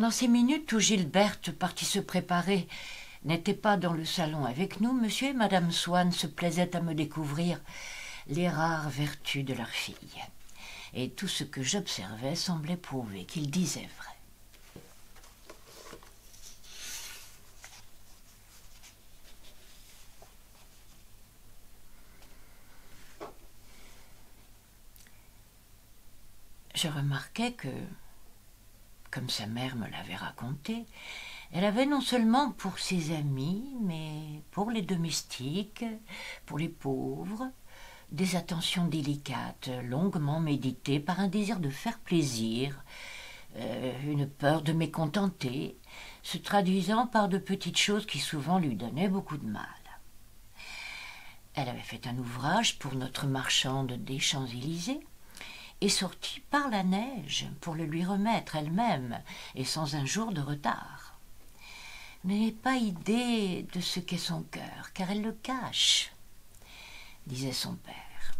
Pendant ces minutes où Gilberte partit se préparer n'était pas dans le salon avec nous, monsieur et madame Swann se plaisaient à me découvrir les rares vertus de leur fille. Et tout ce que j'observais semblait prouver qu'ils disaient vrai. Je remarquais que, comme sa mère me l'avait raconté, elle avait non seulement pour ses amis, mais pour les domestiques, pour les pauvres, des attentions délicates, longuement méditées par un désir de faire plaisir, euh, une peur de mécontenter, se traduisant par de petites choses qui souvent lui donnaient beaucoup de mal. Elle avait fait un ouvrage pour notre marchande des Champs-Élysées, et sortit par la neige pour le lui remettre elle-même, et sans un jour de retard n'avait pas idée de ce qu'est son cœur, car elle le cache, disait son père.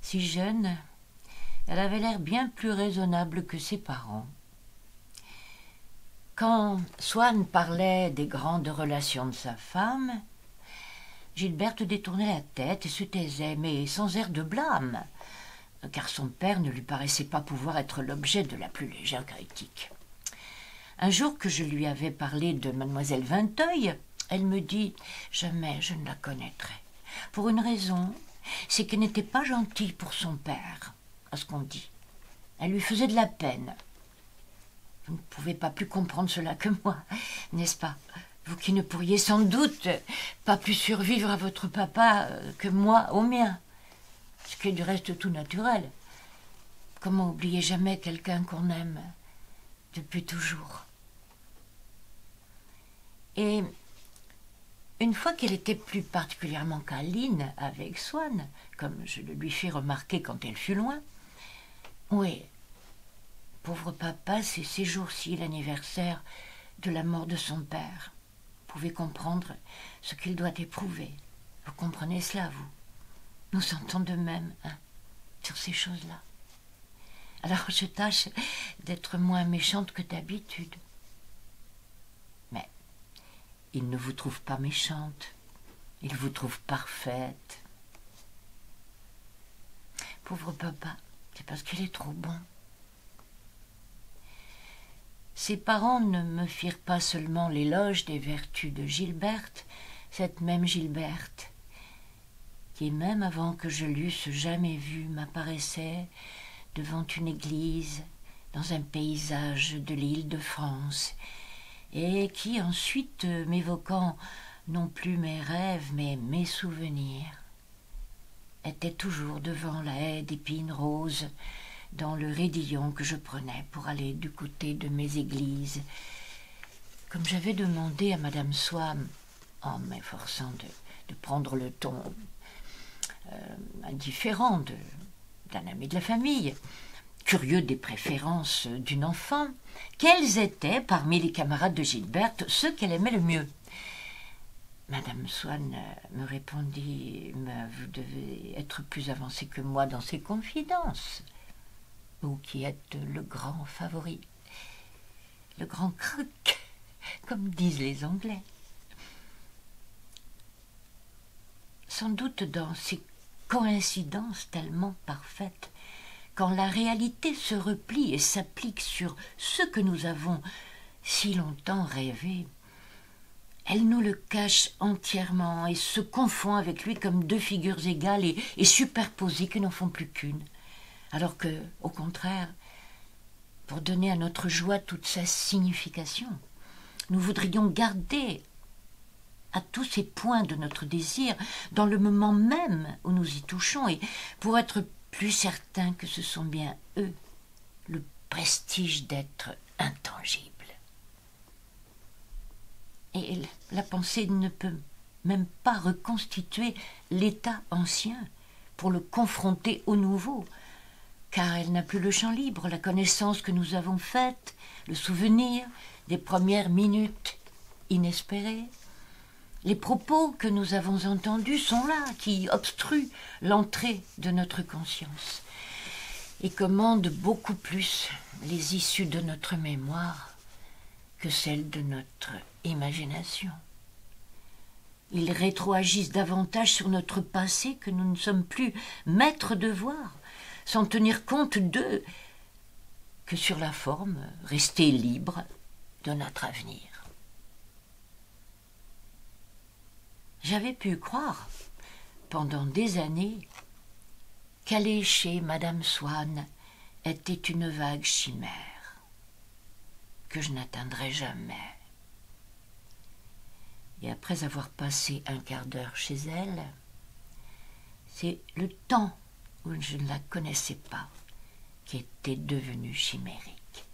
Si jeune, elle avait l'air bien plus raisonnable que ses parents. Quand Swann parlait des grandes relations de sa femme, Gilberte détournait la tête et se taisait, mais sans air de blâme, car son père ne lui paraissait pas pouvoir être l'objet de la plus légère critique. Un jour que je lui avais parlé de mademoiselle Vinteuil, elle me dit Jamais je ne la connaîtrai. Pour une raison, c'est qu'elle n'était pas gentille pour son père, à ce qu'on dit. Elle lui faisait de la peine. Vous ne pouvez pas plus comprendre cela que moi, n'est-ce pas? Vous qui ne pourriez sans doute pas plus survivre à votre papa euh, que moi au mien. Ce qui est du reste tout naturel. Comment oublier jamais quelqu'un qu'on aime depuis toujours? Et une fois qu'elle était plus particulièrement câline avec Swann, comme je le lui fis remarquer quand elle fut loin, oui, pauvre papa, c'est ces jours-ci l'anniversaire de la mort de son père. Vous pouvez comprendre ce qu'il doit éprouver. Vous comprenez cela, vous? Nous sentons de même, hein, sur ces choses-là. Alors je tâche d'être moins méchante que d'habitude. Il ne vous trouve pas méchante, il vous trouve parfaite. Pauvre papa, c'est parce qu'il est trop bon. Ses parents ne me firent pas seulement l'éloge des vertus de Gilberte, cette même Gilberte, qui même avant que je l'eusse jamais vue m'apparaissait devant une église dans un paysage de l'île de France et qui ensuite, m'évoquant non plus mes rêves, mais mes souvenirs, était toujours devant la haie d'épines roses, dans le raidillon que je prenais pour aller du côté de mes églises. Comme j'avais demandé à madame Swann, en m'efforçant de, prendre le ton euh, indifférent d'un ami de la famille, curieux des préférences d'une enfant, quels étaient, parmi les camarades de Gilberte, ceux qu'elle aimait le mieux? Madame Swann euh, me répondit Vous devez être plus avancé que moi dans ces confidences. Vous qui êtes le grand favori, le grand croc, comme disent les Anglais. Sans doute dans ces coïncidences tellement parfaites, quand la réalité se replie et s'applique sur ce que nous avons si longtemps rêvé, elle nous le cache entièrement et se confond avec lui comme deux figures égales et, et superposées qui n'en font plus qu'une. Alors que, au contraire, pour donner à notre joie toute sa signification, nous voudrions garder à tous ces points de notre désir dans le moment même où nous y touchons et pour être plus certains que ce sont bien eux le prestige d'être intangible. Et la pensée ne peut même pas reconstituer l'état ancien pour le confronter au nouveau, car elle n'a plus le champ libre, la connaissance que nous avons faite, le souvenir des premières minutes inespérées, les propos que nous avons entendus sont là, qui obstruent l'entrée de notre conscience. et commande beaucoup plus les issues de notre mémoire que celles de notre imagination. Ils rétroagissent davantage sur notre passé que nous ne sommes plus maîtres de voir, sans tenir compte d'eux, que sur la forme, rester libre de notre avenir. J'avais pu croire, pendant des années, qu'aller chez Madame Swann était une vague chimère que je n'atteindrais jamais. Et après avoir passé un quart d'heure chez elle, c'est le temps où je ne la connaissais pas qui était devenu chimérique.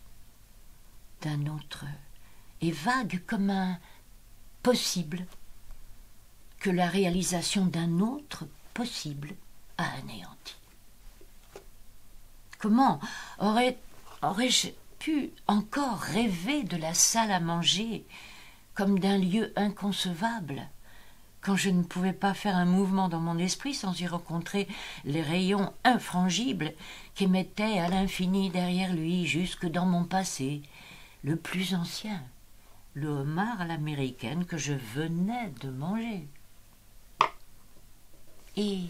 D'un autre et vague comme un possible que la réalisation d'un autre possible a anéanti. Comment aurais, aurais-je pu encore rêver de la salle à manger comme d'un lieu inconcevable quand je ne pouvais pas faire un mouvement dans mon esprit sans y rencontrer les rayons infrangibles qu'émettait à l'infini derrière lui jusque dans mon passé, le plus ancien, le homard à l'américaine que je venais de manger. Et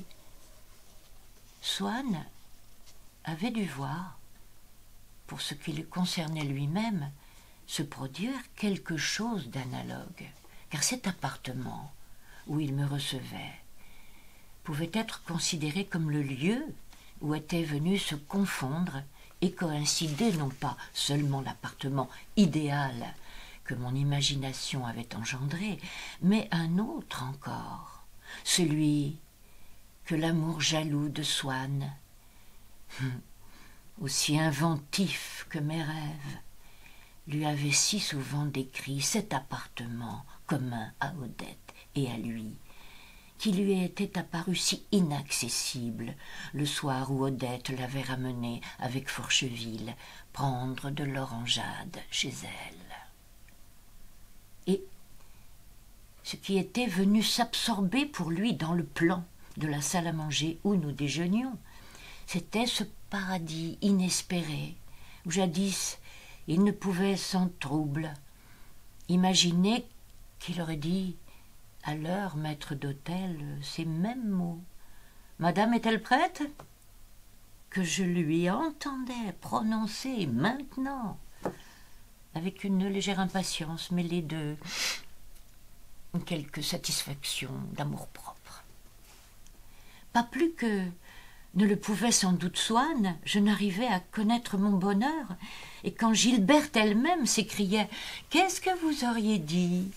Swann avait dû voir, pour ce qui le concernait lui-même, se produire quelque chose d'analogue, car cet appartement où il me recevait pouvait être considéré comme le lieu où était venu se confondre et coïncider non pas seulement l'appartement idéal que mon imagination avait engendré, mais un autre encore, celui que l'amour jaloux de Swann, hum, aussi inventif que mes rêves, lui avait si souvent décrit cet appartement commun à Odette et à lui, qui lui était apparu si inaccessible le soir où Odette l'avait ramené avec Forcheville prendre de l'orangeade chez elle. Et ce qui était venu s'absorber pour lui dans le plan de la salle à manger où nous déjeunions, c'était ce paradis inespéré où jadis il ne pouvait sans trouble imaginer qu'il aurait dit à l'heure maître d'hôtel ces mêmes mots. Madame est-elle prête? Que je lui entendais prononcer maintenant, avec une légère impatience mêlée de quelque satisfaction d'amour-propre. Pas plus que ne le pouvait sans doute Swann, je n'arrivais à connaître mon bonheur, et quand Gilberte elle-même s'écriait Qu'est-ce que vous auriez dit?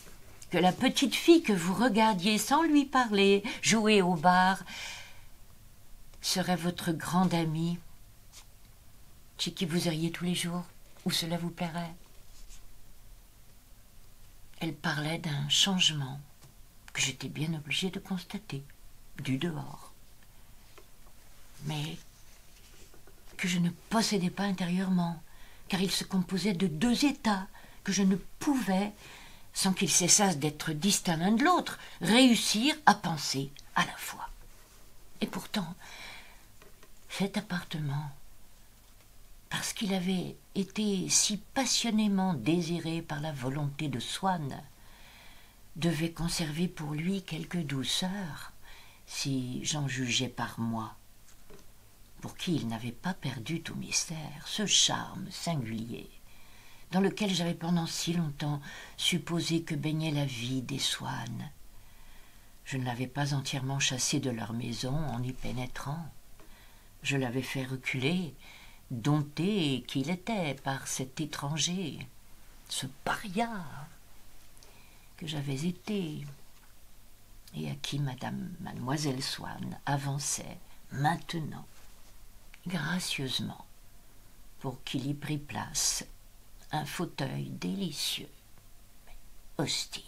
Que la petite fille que vous regardiez sans lui parler jouer au bar serait votre grande amie, chez qui vous iriez tous les jours, où cela vous plairait. Elle parlait d'un changement que j'étais bien obligé de constater, du dehors, mais que je ne possédais pas intérieurement, car il se composait de deux états que je ne pouvais sans qu'ils cessassent d'être distincts l'un de l'autre, réussir à penser à la fois. Et pourtant, cet appartement, parce qu'il avait été si passionnément désiré par la volonté de Swann, devait conserver pour lui quelque douceur, si j'en jugeais par moi, pour qui il n'avait pas perdu tout mystère, ce charme singulier dans lequel j'avais pendant si longtemps supposé que baignait la vie des Swann. Je ne l'avais pas entièrement chassé de leur maison en y pénétrant. Je l'avais fait reculer, dompté qu'il était par cet étranger, ce paria que j'avais été, et à qui madame mademoiselle Swann avançait maintenant, gracieusement, pour qu'il y prît place un fauteuil délicieux, mais hostile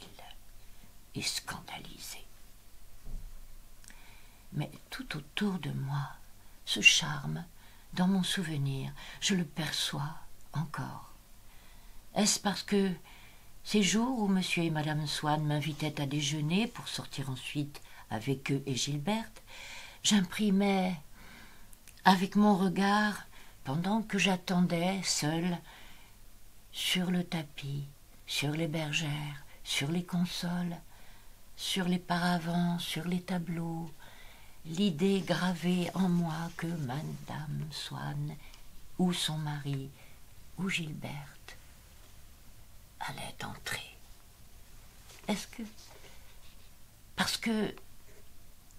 et scandalisé. Mais tout autour de moi, ce charme, dans mon souvenir, je le perçois encore. Est-ce parce que ces jours où monsieur et madame Swann m'invitaient à déjeuner pour sortir ensuite avec eux et Gilberte, j'imprimais avec mon regard pendant que j'attendais seul sur le tapis, sur les bergères, sur les consoles, sur les paravents, sur les tableaux, l'idée gravée en moi que Madame Swann, ou son mari, ou Gilberte, allait entrer. Est-ce que... Parce que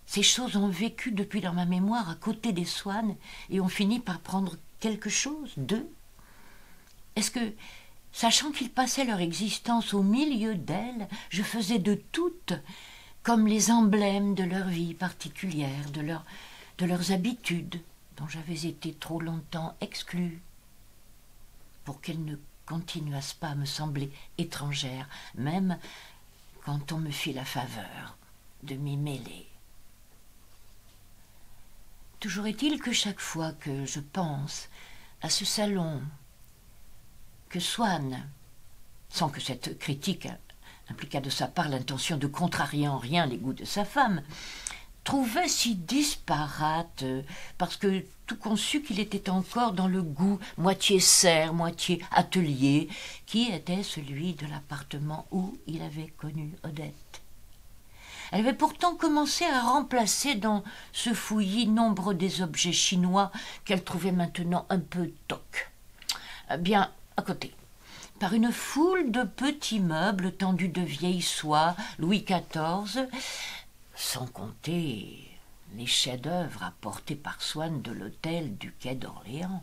ces choses ont vécu depuis dans ma mémoire à côté des Swann et ont fini par prendre quelque chose d'eux? Est-ce que, sachant qu'ils passaient leur existence au milieu d'elles, je faisais de toutes comme les emblèmes de leur vie particulière, de, de leurs habitudes, dont j'avais été trop longtemps exclue, pour qu'elles ne continuassent pas à me sembler étrangères, même quand on me fit la faveur de m'y mêler. Toujours est-il que chaque fois que je pense à ce salon, que Swann, sans que cette critique impliquât de sa part l'intention de contrarier en rien les goûts de sa femme, trouvait si disparate, parce que tout conçu qu'il était encore dans le goût moitié serre, moitié atelier, qui était celui de l'appartement où il avait connu Odette. Elle avait pourtant commencé à remplacer dans ce fouillis nombre des objets chinois qu'elle trouvait maintenant un peu tocs. Eh bien, à côté, par une foule de petits meubles tendus de vieille soie, Louis XIV, sans compter les chefs-d'œuvre apportés par Swann de l'hôtel du quai d'Orléans.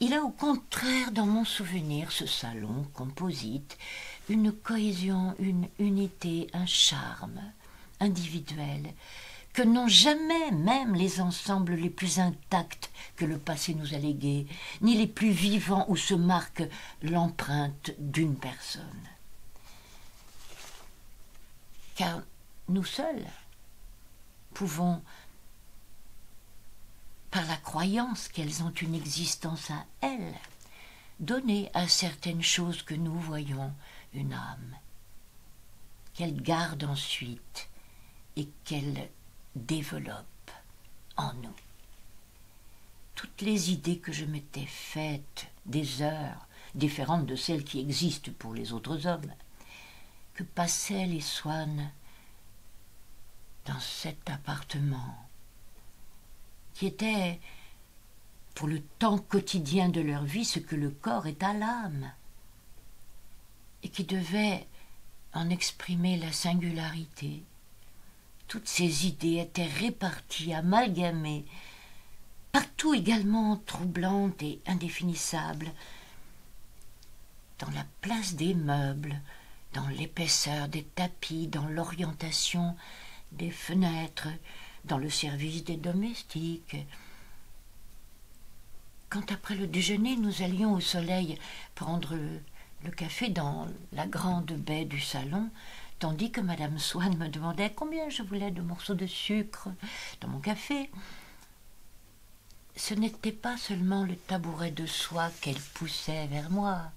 Il a au contraire dans mon souvenir ce salon composite une cohésion, une unité, un charme individuel que n'ont jamais même les ensembles les plus intacts que le passé nous a légués, ni les plus vivants où se marque l'empreinte d'une personne. Car nous seuls pouvons, par la croyance qu'elles ont une existence à elles, donner à certaines choses que nous voyons une âme, qu'elle garde ensuite et qu'elle développe en nous. Toutes les idées que je m'étais faites des heures différentes de celles qui existent pour les autres hommes, que passaient les Swann dans cet appartement, qui était pour le temps quotidien de leur vie ce que le corps est à l'âme, et qui devait en exprimer la singularité. Toutes ces idées étaient réparties, amalgamées, partout également troublantes et indéfinissables, dans la place des meubles, dans l'épaisseur des tapis, dans l'orientation des fenêtres, dans le service des domestiques. Quand après le déjeuner nous allions au soleil prendre le café dans la grande baie du salon, tandis que Madame Swann me demandait combien je voulais de morceaux de sucre dans mon café. Ce n'était pas seulement le tabouret de soie qu'elle poussait vers moi,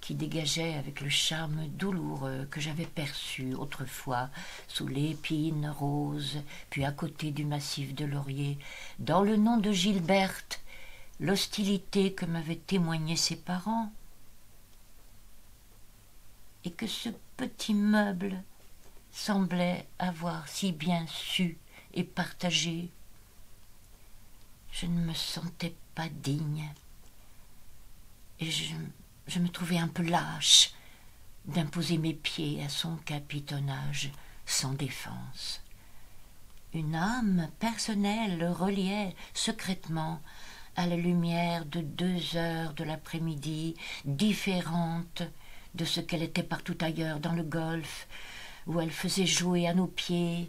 qui dégageait avec le charme douloureux que j'avais perçu autrefois sous l'épine rose, puis à côté du massif de laurier, dans le nom de Gilberte, l'hostilité que m'avaient témoigné ses parents, et que ce petit meuble semblait avoir si bien su et partagé. Je ne me sentais pas digne, et je, me trouvais un peu lâche d'imposer mes pieds à son capitonnage sans défense. Une âme personnelle le reliait secrètement à la lumière de deux heures de l'après-midi différentes de ce qu'elle était partout ailleurs dans le golfe, où elle faisait jouer à nos pieds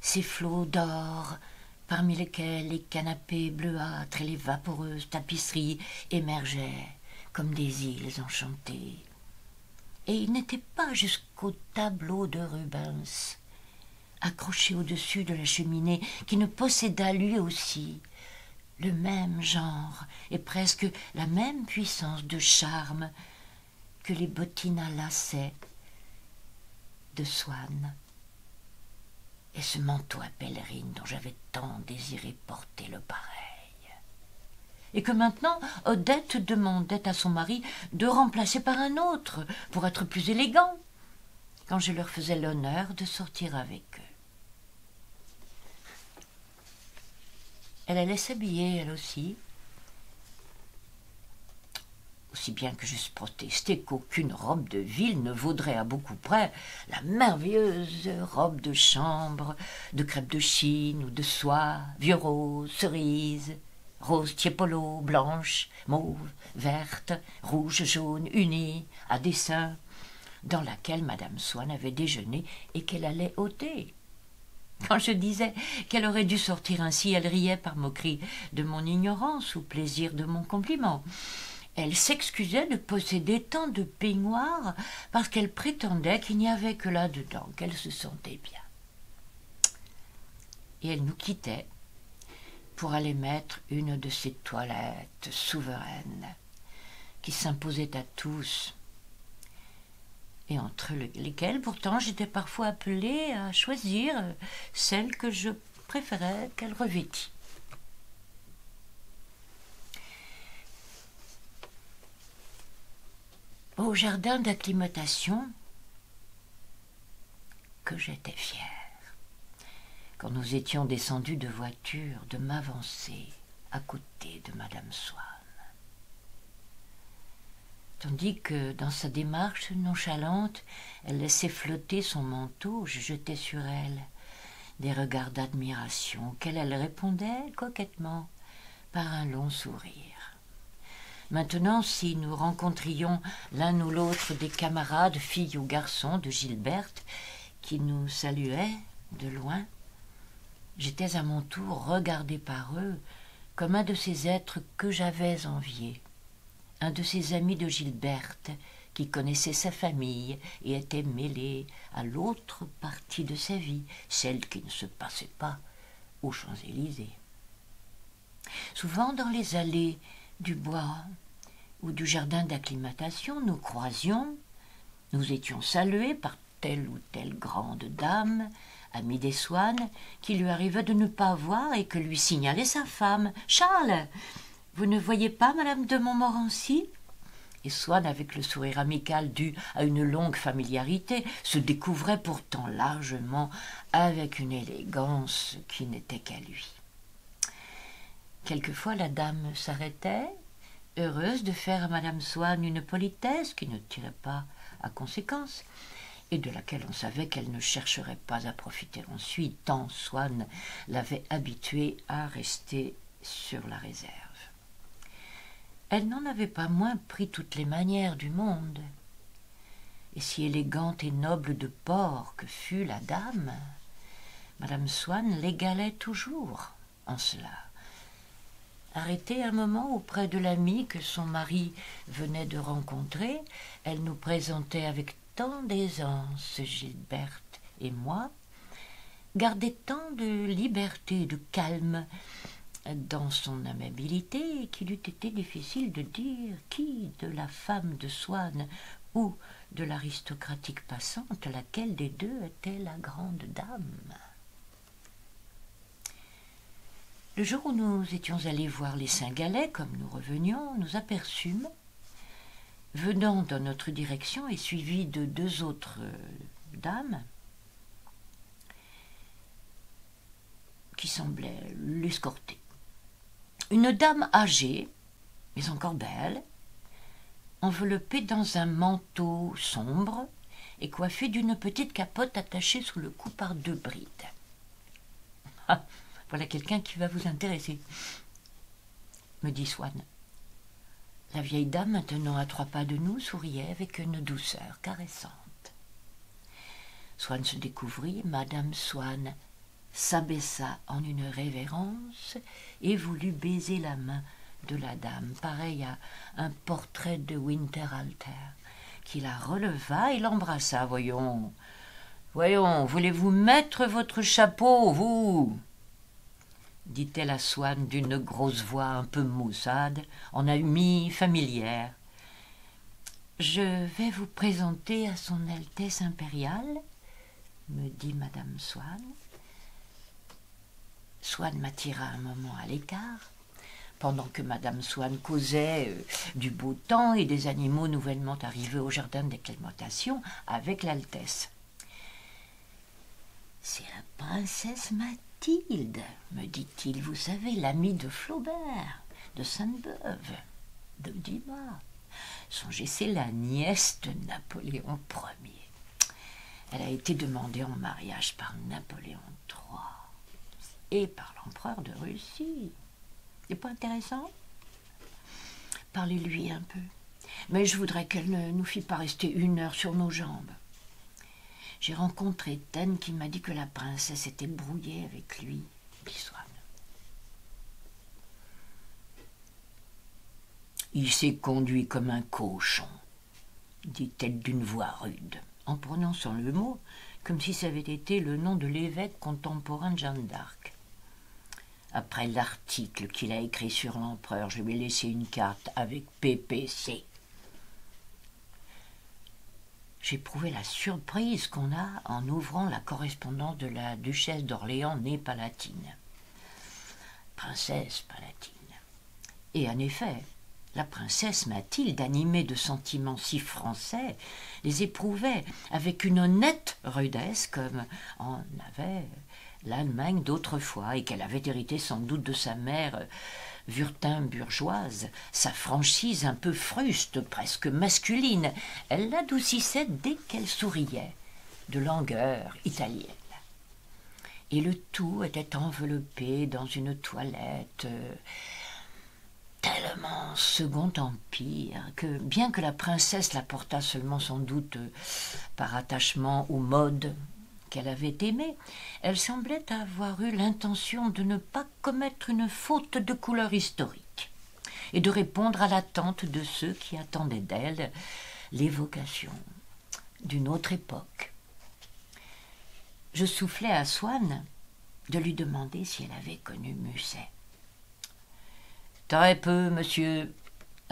ces flots d'or, parmi lesquels les canapés bleuâtres et les vaporeuses tapisseries émergeaient comme des îles enchantées. Et il n'était pas jusqu'au tableau de Rubens, accroché au-dessus de la cheminée, qui ne possédât lui aussi le même genre et presque la même puissance de charme que les bottines à lacets de Swann et ce manteau à pèlerine dont j'avais tant désiré porter le pareil. et que maintenant Odette demandait à son mari de remplacer par un autre pour être plus élégant, quand je leur faisais l'honneur de sortir avec eux. Elle allait s'habiller, elle aussi, aussi bien que j'eusse protesté qu'aucune robe de ville ne vaudrait à beaucoup près la merveilleuse robe de chambre, de crêpe de Chine ou de soie, vieux rose, cerise, rose tiepolo, blanche, mauve, verte, rouge, jaune, unie, à dessin, dans laquelle Madame Swann avait déjeuné et qu'elle allait ôter. Quand je disais qu'elle aurait dû sortir ainsi, elle riait par moquerie de mon ignorance ou plaisir de mon compliment. Elle s'excusait de posséder tant de peignoirs parce qu'elle prétendait qu'il n'y avait que là-dedans qu'elle se sentait bien. Et elle nous quittait pour aller mettre une de ces toilettes souveraines qui s'imposaient à tous et entre lesquelles pourtant j'étais parfois appelée à choisir celle que je préférais qu'elle revêtît. Au jardin d'acclimatation, que j'étais fière, quand nous étions descendus de voiture, de m'avancer à côté de Madame Swann tandis que dans sa démarche nonchalante, elle laissait flotter son manteau, je jetais sur elle des regards d'admiration auxquels elle répondait coquettement par un long sourire. Maintenant, si nous rencontrions l'un ou l'autre des camarades, filles ou garçons de Gilberte, qui nous saluaient de loin, j'étais à mon tour regardé par eux comme un de ces êtres que j'avais enviés un de ses amis de Gilberte, qui connaissait sa famille et était mêlé à l'autre partie de sa vie, celle qui ne se passait pas aux Champs-Élysées. Souvent dans les allées du bois ou du jardin d'acclimatation, nous croisions, nous étions salués par telle ou telle grande dame, amie des Swann, qui lui arrivait de ne pas voir et que lui signalait sa femme. Charles, vous ne voyez pas madame de Montmorency? Et Swann, avec le sourire amical dû à une longue familiarité, se découvrait pourtant largement avec une élégance qui n'était qu'à lui. Quelquefois la dame s'arrêtait, heureuse de faire à madame Swann une politesse qui ne tirait pas à conséquence, et de laquelle on savait qu'elle ne chercherait pas à profiter ensuite, tant Swann l'avait habituée à rester sur la réserve elle n'en avait pas moins pris toutes les manières du monde. Et si élégante et noble de port que fût la dame, madame Swann l'égalait toujours en cela. Arrêtée un moment auprès de l'amie que son mari venait de rencontrer, elle nous présentait avec tant d'aisance Gilberte et moi, gardait tant de liberté, de calme, dans son amabilité qu'il eût été difficile de dire qui de la femme de Swann ou de l'aristocratique passante laquelle des deux était la grande dame. Le jour où nous étions allés voir les Saint-Galais, comme nous revenions, nous aperçûmes, venant dans notre direction et suivis de deux autres dames, qui semblaient l'escorter une dame âgée, mais encore belle, enveloppée dans un manteau sombre et coiffée d'une petite capote attachée sous le cou par deux brides. Voilà quelqu'un qui va vous intéresser, me dit Swann. La vieille dame, maintenant à trois pas de nous, souriait avec une douceur caressante. Swann se découvrit, Madame Swann s'abaissa en une révérence et voulut baiser la main de la dame, pareil à un portrait de Winterhalter, qui la releva et l'embrassa. Voyons, voyons, voulez-vous mettre votre chapeau, vous? Dit-elle à Swann d'une grosse voix un peu maussade, en amie familière. Je vais vous présenter à son Altesse impériale, me dit madame Swann. Swann m'attira un moment à l'écart, pendant que Madame Swann causait euh, du beau temps et des animaux nouvellement arrivés au jardin d'acclimatation avec l'Altesse. C'est la princesse me dit-il, vous savez, l'amie de Flaubert, de Sainte-Beuve, de Dumas. Songez, c'est la nièce de Napoléon Ier. Elle a été demandée en mariage par Napoléon III et par l'empereur de Russie. C'est pas intéressant? Parlez-lui un peu. Mais je voudrais qu'elle ne nous fît pas rester une heure sur nos jambes. J'ai rencontré Taine qui m'a dit que la princesse était brouillée avec lui, dit Swann. Il s'est conduit comme un cochon, dit-elle d'une voix rude, en prononçant le mot comme si ça avait été le nom de l'évêque contemporain de Jeanne d'Arc. Après l'article qu'il a écrit sur l'empereur, je lui ai laissé une carte avec PPC. J'éprouvais la surprise qu'on a en ouvrant la correspondance de la duchesse d'Orléans née palatine. Princesse palatine. Et en effet, la princesse Mathilde, animée de sentiments si français, les éprouvait avec une honnête rudesse comme en avait l'Allemagne d'autrefois et qu'elle avait hérité sans doute de sa mère Wurtemburgeoise, sa franchise un peu fruste, presque masculine, elle l'adoucissait dès qu'elle souriait, de langueur italienne. Et le tout était enveloppé dans une toilette euh, tellement second empire que, bien que la princesse la portât seulement sans doute par attachement aux modes qu'elle avait aimé, elle semblait avoir eu l'intention de ne pas commettre une faute de couleur historique et de répondre à l'attente de ceux qui attendaient d'elle l'évocation d'une autre époque. Je soufflai à Swann de lui demander si elle avait connu Musset. Très peu, monsieur,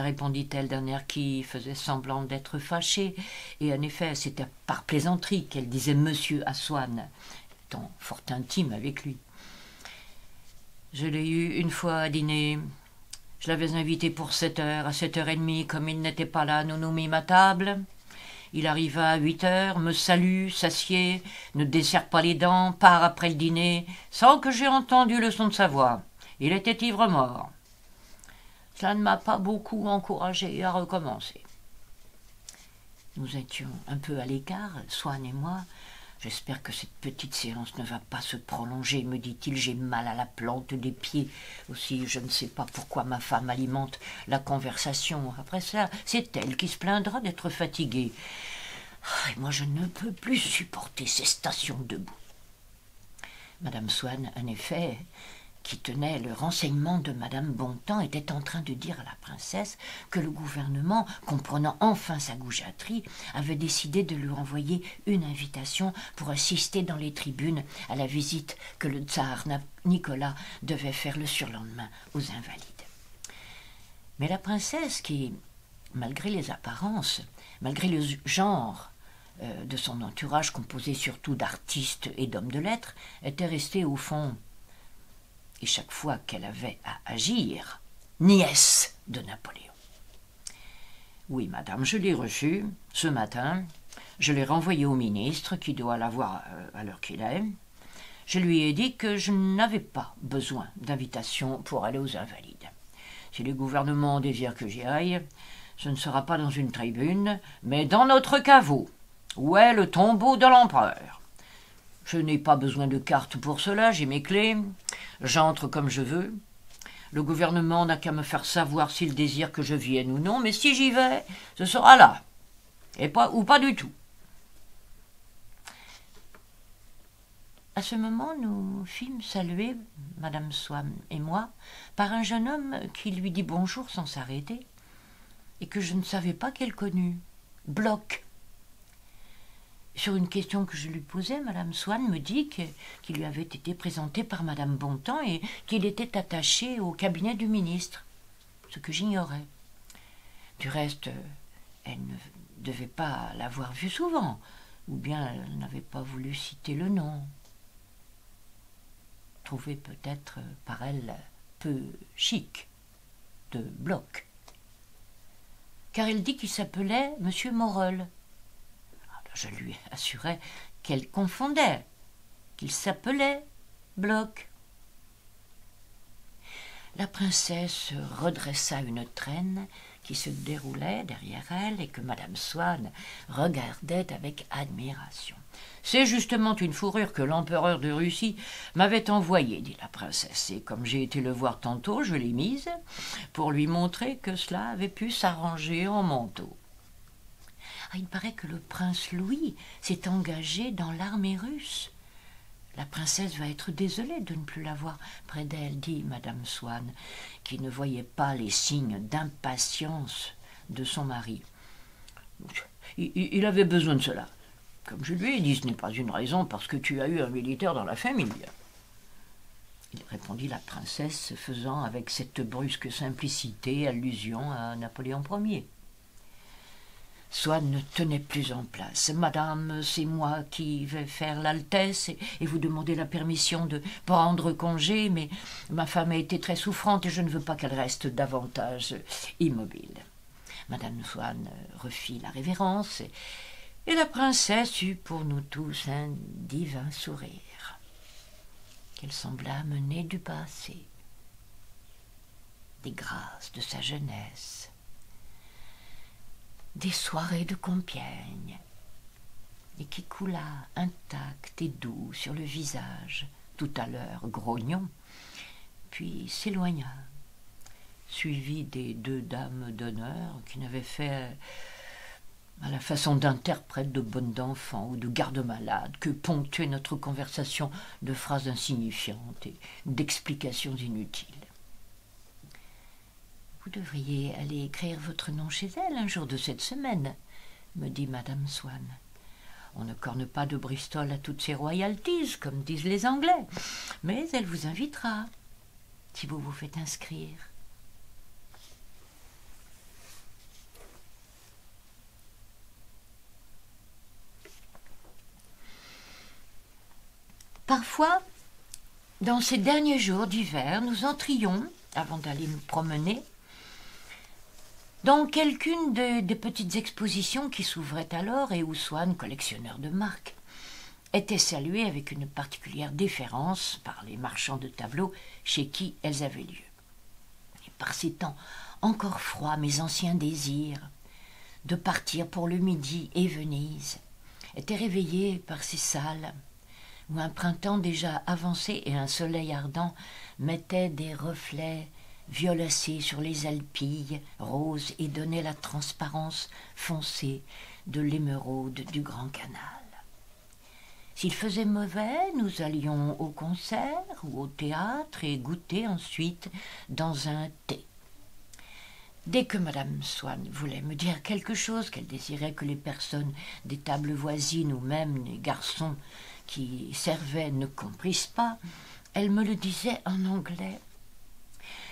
répondit-elle d'un air qui faisait semblant d'être fâché, et en effet c'était par plaisanterie qu'elle disait monsieur à Swann, étant fort intime avec lui. Je l'ai eu une fois à dîner. Je l'avais invité pour sept heures. À sept heures et demie, comme il n'était pas là, nous nous mîmes à table. Il arriva à huit heures, me salue, s'assied, ne desserre pas les dents, part après le dîner, sans que j'aie entendu le son de sa voix. Il était ivre mort. Cela ne m'a pas beaucoup encouragé à recommencer. Nous étions un peu à l'écart, Swann et moi. J'espère que cette petite séance ne va pas se prolonger, me dit-il. J'ai mal à la plante des pieds. Aussi, je ne sais pas pourquoi ma femme alimente la conversation. Après ça, c'est elle qui se plaindra d'être fatiguée. Ah, et moi, je ne peux plus supporter ces stations debout. Madame Swann, en effet, qui tenait le renseignement de Madame Bontemps, était en train de dire à la princesse que le gouvernement, comprenant enfin sa goujaterie, avait décidé de lui renvoyer une invitation pour assister dans les tribunes à la visite que le tsar Nicolas devait faire le surlendemain aux Invalides. Mais la princesse, qui, malgré les apparences, malgré le genre euh, de son entourage composé surtout d'artistes et d'hommes de lettres, était restée au fond et chaque fois qu'elle avait à agir, nièce de Napoléon. Oui, madame, je l'ai reçu ce matin. Je l'ai renvoyé au ministre, qui doit l'avoir euh, à l'heure qu'il est. Je lui ai dit que je n'avais pas besoin d'invitation pour aller aux Invalides. Si le gouvernement désire que j'y aille, ce ne sera pas dans une tribune, mais dans notre caveau, où est le tombeau de l'empereur. Je n'ai pas besoin de carte pour cela, j'ai mes clés, j'entre comme je veux. Le gouvernement n'a qu'à me faire savoir s'il désire que je vienne ou non, mais si j'y vais, ce sera là, et pas ou pas du tout. À ce moment, nous fîmes saluer, Madame Swann et moi, par un jeune homme qui lui dit bonjour sans s'arrêter, et que je ne savais pas qu'elle connut. Bloch, sur une question que je lui posais, Madame Swann me dit qu'il lui avait été présenté par Madame Bontemps et qu'il était attaché au cabinet du ministre, ce que j'ignorais. Du reste, elle ne devait pas l'avoir vu souvent, ou bien elle n'avait pas voulu citer le nom. Trouvé peut-être par elle peu chic de Bloch. Car elle dit qu'il s'appelait Monsieur Morel. Je lui assurais qu'elle confondait, qu'il s'appelait Bloch. La princesse redressa une traîne qui se déroulait derrière elle et que madame Swann regardait avec admiration. C'est justement une fourrure que l'empereur de Russie m'avait envoyée, dit la princesse, et comme j'ai été le voir tantôt, je l'ai mise pour lui montrer que cela avait pu s'arranger en manteau. Il paraît que le prince Louis s'est engagé dans l'armée russe. La princesse va être désolée de ne plus la voir près d'elle, dit madame Swann, qui ne voyait pas les signes d'impatience de son mari. Il, avait besoin de cela. Comme je lui ai dit, ce n'est pas une raison parce que tu as eu un militaire dans la famille. Il répondit la princesse, faisant avec cette brusque simplicité allusion à Napoléon Ier. Swann ne tenait plus en place. Madame, c'est moi qui vais faire l'altesse et, vous demander la permission de prendre congé, mais ma femme a été très souffrante et je ne veux pas qu'elle reste davantage immobile. Madame Swann refit la révérence et, et la princesse eut pour nous tous un divin sourire qu'elle sembla mener du passé, des grâces de sa jeunesse des soirées de Compiègne, et qui coula intact et doux sur le visage, tout à l'heure grognon, puis s'éloigna, suivi des deux dames d'honneur qui n'avaient fait à la façon d'interprète de bonne d'enfant ou de garde-malade que ponctuait notre conversation de phrases insignifiantes et d'explications inutiles. Vous devriez aller écrire votre nom chez elle un jour de cette semaine, me dit madame Swann. On ne corne pas de Bristol à toutes ses royalties, comme disent les Anglais, mais elle vous invitera, si vous vous faites inscrire. Parfois, dans ces derniers jours d'hiver, nous entrions, avant d'aller nous promener, dans quelqu'une des petites expositions qui s'ouvraient alors et où Swann, collectionneur de marques, était salué avec une particulière déférence par les marchands de tableaux chez qui elles avaient lieu. Et par ces temps encore froids, mes anciens désirs de partir pour le midi et Venise étaient réveillés par ces salles où un printemps déjà avancé et un soleil ardent mettaient des reflets violacé sur les alpilles roses et donnait la transparence foncée de l'émeraude du grand canal. S'il faisait mauvais, nous allions au concert ou au théâtre et goûter ensuite dans un thé. Dès que madame Swann voulait me dire quelque chose qu'elle désirait que les personnes des tables voisines ou même les garçons qui servaient ne comprissent pas, elle me le disait en anglais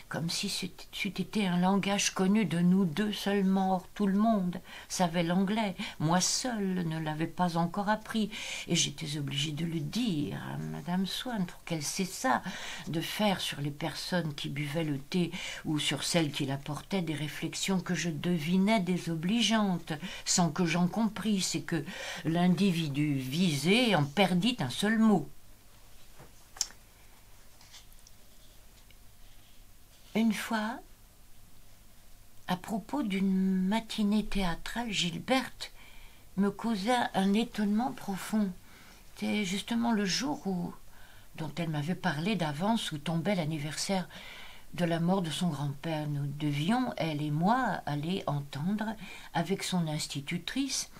comme si c'eût été un langage connu de nous deux seulement. Or, tout le monde savait l'anglais. Moi seule ne l'avais pas encore appris, et j'étais obligée de le dire à Madame Swann pour qu'elle cessât de faire sur les personnes qui buvaient le thé ou sur celles qui l'apportaient des réflexions que je devinais désobligeantes, sans que j'en comprisse et que l'individu visé en perdit un seul mot. Une fois, à propos d'une matinée théâtrale, Gilberte me causa un étonnement profond. C'était justement le jour où, dont elle m'avait parlé d'avance, où tombait l'anniversaire de la mort de son grand-père. Nous devions, elle et moi, aller entendre avec son institutrice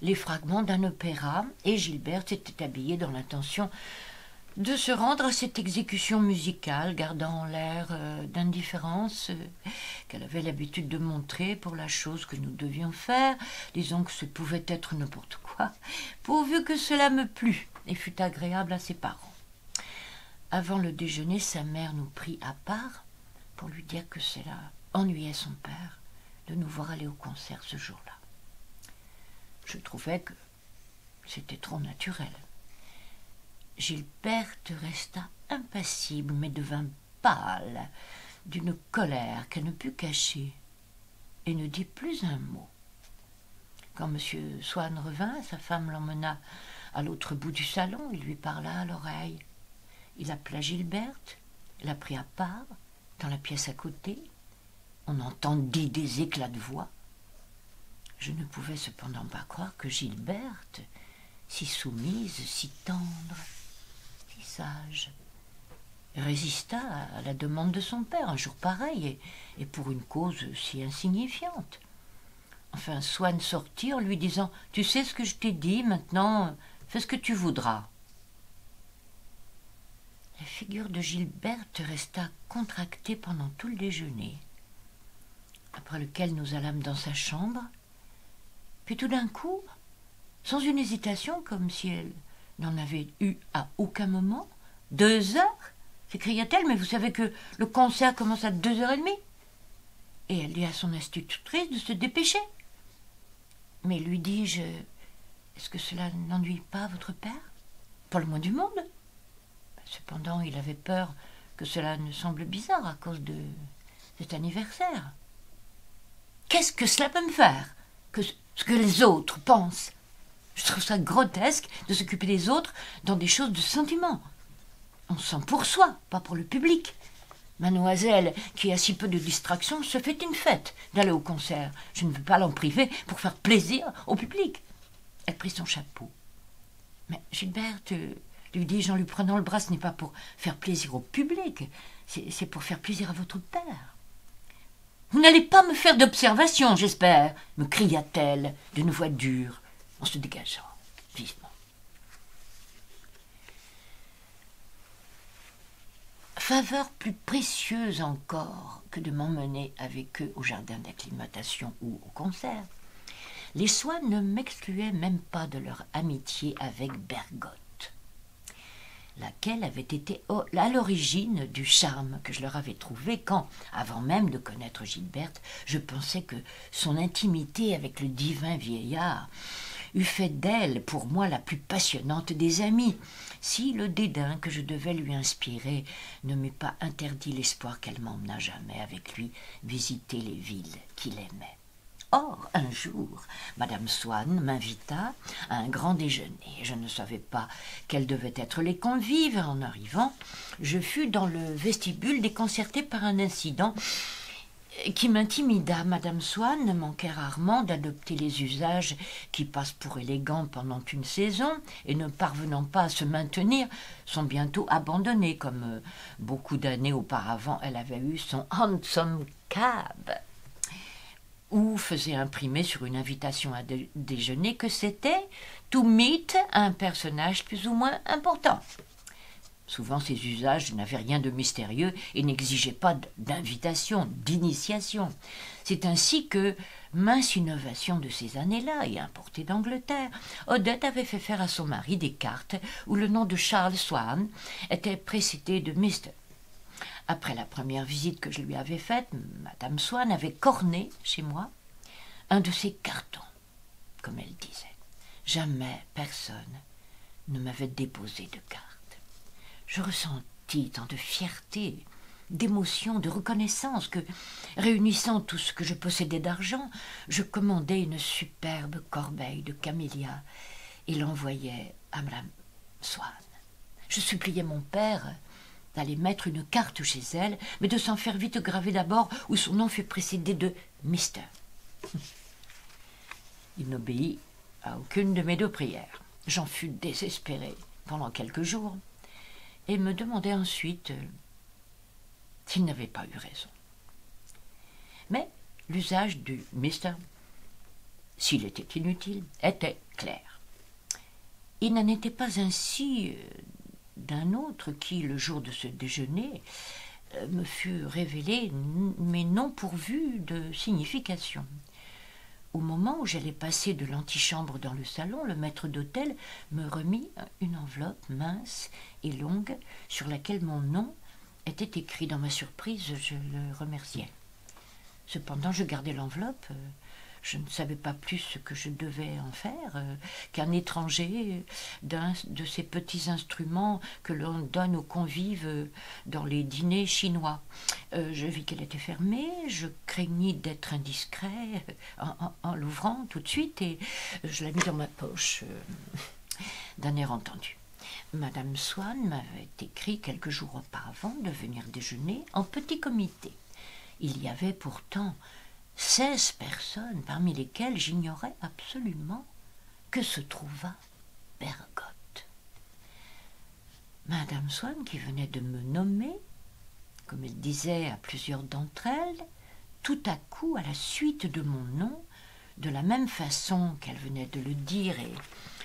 les fragments d'un opéra, et Gilberte était habillée dans l'intention de se rendre à cette exécution musicale, gardant l'air euh, d'indifférence euh, qu'elle avait l'habitude de montrer pour la chose que nous devions faire, disons que ce pouvait être n'importe quoi, pourvu que cela me plût et fût agréable à ses parents. Avant le déjeuner, sa mère nous prit à part pour lui dire que cela ennuyait son père de nous voir aller au concert ce jour-là. Je trouvais que c'était trop naturel. Gilberte resta impassible, mais devint pâle, d'une colère qu'elle ne put cacher, et ne dit plus un mot. Quand M. Swann revint, sa femme l'emmena à l'autre bout du salon et lui parla à l'oreille. Il appela Gilberte, la prit à part, dans la pièce à côté. On entendit des éclats de voix. Je ne pouvais cependant pas croire que Gilberte, si soumise, si tendre, résista à la demande de son père un jour pareil et, et pour une cause si insignifiante. Enfin, Swann sortit en lui disant Tu sais ce que je t'ai dit, maintenant fais ce que tu voudras. La figure de Gilberte resta contractée pendant tout le déjeuner, après lequel nous allâmes dans sa chambre. Puis tout d'un coup, sans une hésitation, comme si elle n'en avait eu à aucun moment, deux heures s'écria-t-elle, mais vous savez que le concert commence à deux heures et demie. Et elle dit à son institutrice de se dépêcher. Mais lui dis-je, est-ce que cela n'ennuie pas votre père? Pas le moins du monde. Cependant, il avait peur que cela ne semble bizarre à cause de cet anniversaire. Qu'est-ce que cela peut me faire? Que ce que les autres pensent? Je trouve ça grotesque de s'occuper des autres dans des choses de sentiment. On sent pour soi, pas pour le public. Mademoiselle, qui a si peu de distraction, se fait une fête d'aller au concert. Je ne veux pas l'en priver pour faire plaisir au public. Elle prit son chapeau. Mais Gilberte, lui dis-je en lui prenant le bras, ce n'est pas pour faire plaisir au public, c'est pour faire plaisir à votre père. Vous n'allez pas me faire d'observation, j'espère, me cria-t-elle d'une voix dure, se dégageant vivement. Faveur plus précieuse encore que de m'emmener avec eux au jardin d'acclimatation ou au concert, les Swann ne m'excluaient même pas de leur amitié avec Bergotte laquelle avait été à l'origine du charme que je leur avais trouvé quand, avant même de connaître Gilberte, je pensais que son intimité avec le divin vieillard eût fait d'elle pour moi la plus passionnante des amies, si le dédain que je devais lui inspirer ne m'eût pas interdit l'espoir qu'elle m'emmenât jamais avec lui visiter les villes qu'il aimait. Or, un jour, Madame Swann m'invita à un grand déjeuner. Je ne savais pas quels devaient être les convives. En arrivant, je fus dans le vestibule déconcerté par un incident qui m'intimida. Madame Swann manquait rarement d'adopter les usages qui passent pour élégants pendant une saison et ne parvenant pas à se maintenir, sont bientôt abandonnés, comme euh, beaucoup d'années auparavant elle avait eu son handsome cab ou faisait imprimer sur une invitation à déjeuner que c'était to meet un personnage plus ou moins important. Souvent ces usages n'avaient rien de mystérieux et n'exigeaient pas d'invitation, d'initiation. C'est ainsi que, mince innovation de ces années-là et importée d'Angleterre, Odette avait fait faire à son mari des cartes où le nom de Charles Swan était précédé de Mr. Après la première visite que je lui avais faite, Madame Swann avait corné chez moi un de ses cartons, comme elle disait. Jamais personne ne m'avait déposé de carte. Je ressentis tant de fierté, d'émotion, de reconnaissance que, réunissant tout ce que je possédais d'argent, je commandai une superbe corbeille de camélias et l'envoyai à Madame Swann. Je suppliai mon père d'aller mettre une carte chez elle, mais de s'en faire vite graver d'abord où son nom fut précédé de Mister. Il n'obéit à aucune de mes deux prières. J'en fus désespéré pendant quelques jours et me demandai ensuite euh, s'il n'avait pas eu raison. Mais l'usage du Mister, s'il était inutile, était clair. Il n'en était pas ainsi euh, d'un autre qui, le jour de ce déjeuner, euh, me fut révélé, mais non pourvu de signification. Au moment où j'allais passer de l'antichambre dans le salon, le maître d'hôtel me remit une enveloppe mince et longue sur laquelle mon nom était écrit. Dans ma surprise, je le remerciai. Cependant, je gardai l'enveloppe. Je ne savais pas plus ce que je devais en faire euh, qu'un étranger d'un de ces petits instruments que l'on donne aux convives euh, dans les dîners chinois. Euh, je vis qu'elle était fermée, je craignis d'être indiscret en, l'ouvrant tout de suite et je la mis dans ma poche d'un air entendu. Madame Swann m'avait écrit quelques jours auparavant de venir déjeuner en petit comité. Il y avait pourtant seize personnes, parmi lesquelles j'ignorais absolument que se trouva Bergotte. Madame Swann, qui venait de me nommer, comme elle disait à plusieurs d'entre elles, tout à coup, à la suite de mon nom, de la même façon qu'elle venait de le dire et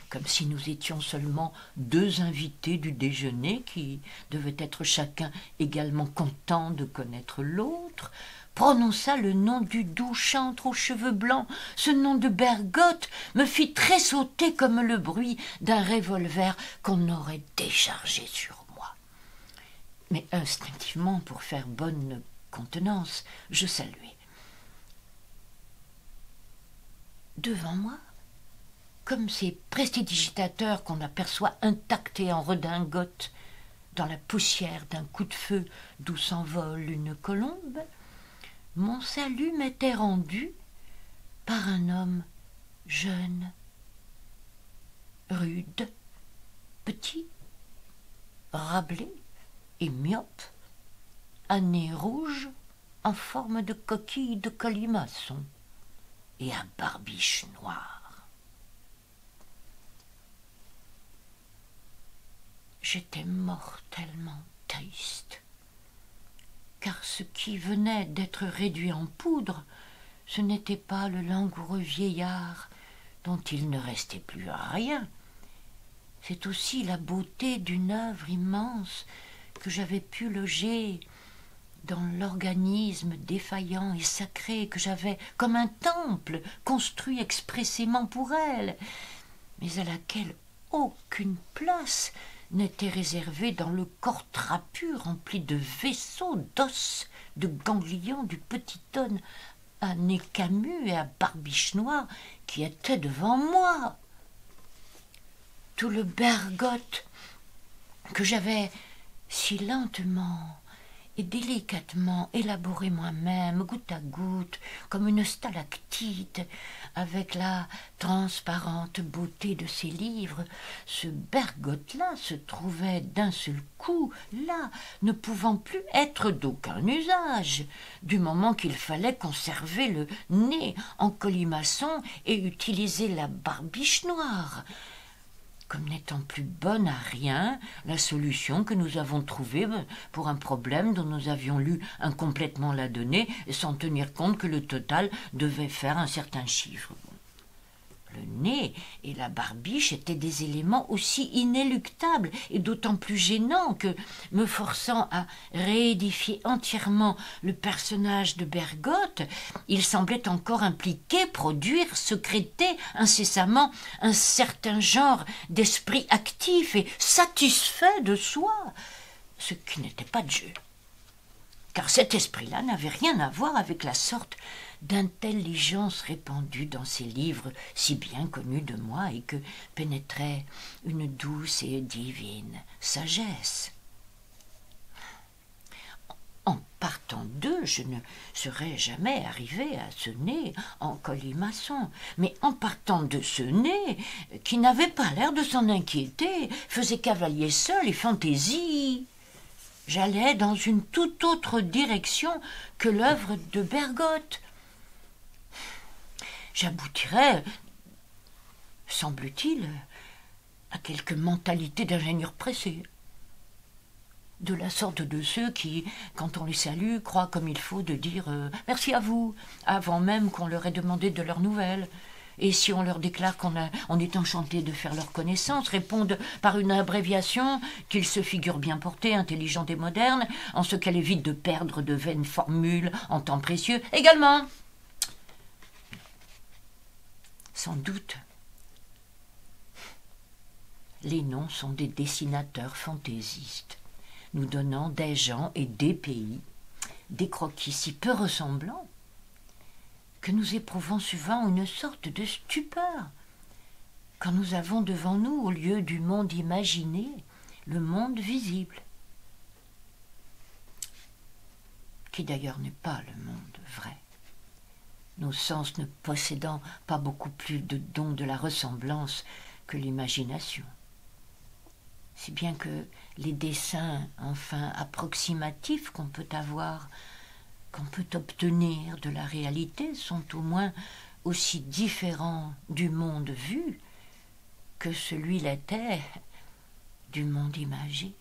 comme si nous étions seulement deux invités du déjeuner qui devaient être chacun également contents de connaître l'autre, prononça le nom du doux chantre aux cheveux blancs. Ce nom de Bergotte me fit tressauter comme le bruit d'un revolver qu'on aurait déchargé sur moi. Mais instinctivement, pour faire bonne contenance, je saluai. Devant moi, comme ces prestidigitateurs qu'on aperçoit intacts en redingote dans la poussière d'un coup de feu d'où s'envole une colombe, mon salut m'était rendu par un homme jeune, rude, petit, rablé et myope, à nez rouge en forme de coquille de colimaçon et à barbiche noire. J'étais mortellement triste car ce qui venait d'être réduit en poudre, ce n'était pas le langoureux vieillard dont il ne restait plus rien. C'est aussi la beauté d'une œuvre immense que j'avais pu loger dans l'organisme défaillant et sacré que j'avais, comme un temple, construit expressément pour elle, mais à laquelle aucune place n'était réservé dans le corps trapu rempli de vaisseaux, d'os, de ganglions du petit homme à nez camus et à barbiche noire qui était devant moi. Tout le bergotte que j'avais si lentement et délicatement élaboré moi-même, goutte à goutte, comme une stalactite, avec la transparente beauté de ses livres, ce bergotte-là se trouvait d'un seul coup là, ne pouvant plus être d'aucun usage, du moment qu'il fallait conserver le nez en colimaçon et utiliser la barbiche noire comme n'étant plus bonne à rien, la solution que nous avons trouvée pour un problème dont nous avions lu incomplètement la donnée, sans tenir compte que le total devait faire un certain chiffre. Nez et la barbiche étaient des éléments aussi inéluctables et d'autant plus gênants que, me forçant à réédifier entièrement le personnage de Bergotte, il semblait encore impliquer, produire, secréter incessamment un certain genre d'esprit actif et satisfait de soi, ce qui n'était pas de jeu. Car cet esprit-là n'avait rien à voir avec la sorte d'intelligence répandue dans ces livres si bien connus de moi et que pénétrait une douce et divine sagesse. En partant d'eux, je ne serais jamais arrivé à ce nez en colimaçon, mais en partant de ce nez, qui n'avait pas l'air de s'en inquiéter, faisait cavalier seul et fantaisie, j'allais dans une toute autre direction que l'œuvre de Bergotte, j'aboutirais, semble-t-il, à quelque mentalité d'ingénieur pressé. De la sorte de ceux qui, quand on les salue, croient comme il faut de dire euh, merci à vous, avant même qu'on leur ait demandé de leurs nouvelles. Et si on leur déclare qu'on on est enchanté de faire leur connaissance, répondent par une abréviation qu'ils se figurent bien portée, intelligente et moderne, en ce qu'elle évite de perdre de vaines formules en temps précieux. Également, sans doute. Les noms sont des dessinateurs fantaisistes, nous donnant des gens et des pays, des croquis si peu ressemblants. que nous éprouvons souvent une sorte de stupeur quand nous avons devant nous, au lieu du monde imaginé, le monde visible, qui d'ailleurs n'est pas le monde vrai, nos sens ne possédant pas beaucoup plus de dons de la ressemblance que l'imagination. Si bien que les dessins, enfin approximatifs qu'on peut avoir, qu'on peut obtenir de la réalité, sont au moins aussi différents du monde vu que celui l'était du monde imagé.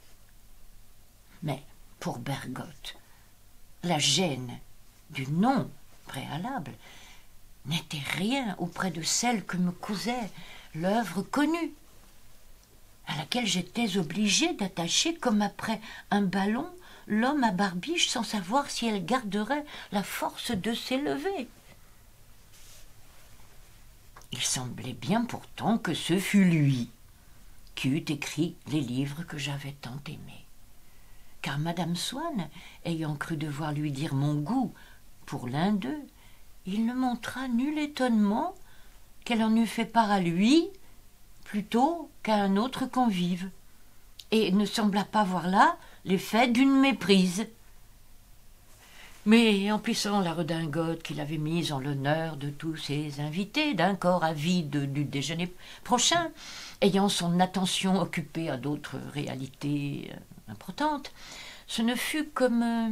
Mais pour Bergotte, la gêne du nom préalable n'était rien auprès de celle que me causait l'œuvre connue, à laquelle j'étais obligée d'attacher comme après un ballon l'homme à barbiche sans savoir si elle garderait la force de s'élever. Il semblait bien pourtant que ce fût lui qui eût écrit les livres que j'avais tant aimés. Car Madame Swann, ayant cru devoir lui dire mon goût pour l'un d'eux, il ne montra nul étonnement qu'elle en eût fait part à lui plutôt qu'à un autre convive, et ne sembla pas voir là l'effet d'une méprise. Mais emplissant la redingote qu'il avait mise en l'honneur de tous ses invités, d'un corps avide du déjeuner prochain, ayant son attention occupée à d'autres réalités importantes, ce ne fut comme euh,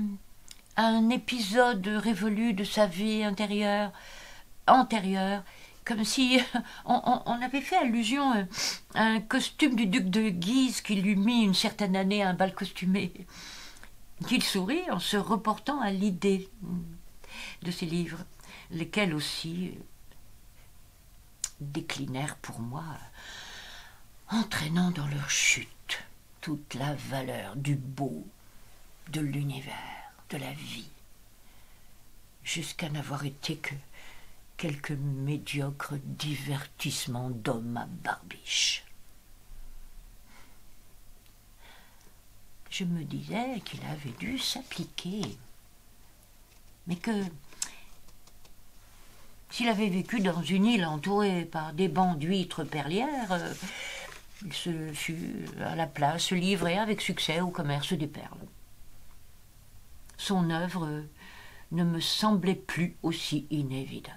un épisode révolu de sa vie intérieure, antérieure, comme si on, avait fait allusion à un costume du duc de Guise qui lui mit une certaine année un bal costumé. Qu'il sourit en se reportant à l'idée de ces livres, lesquels aussi déclinèrent pour moi, entraînant dans leur chute toute la valeur du beau, de l'univers, de la vie, jusqu'à n'avoir été que quelques médiocres divertissements d'hommes à barbiche. Je me disais qu'il avait dû s'appliquer, mais que s'il avait vécu dans une île entourée par des bancs d'huîtres perlières, euh, il se fut à la place livré avec succès au commerce des perles. Son œuvre ne me semblait plus aussi inévitable.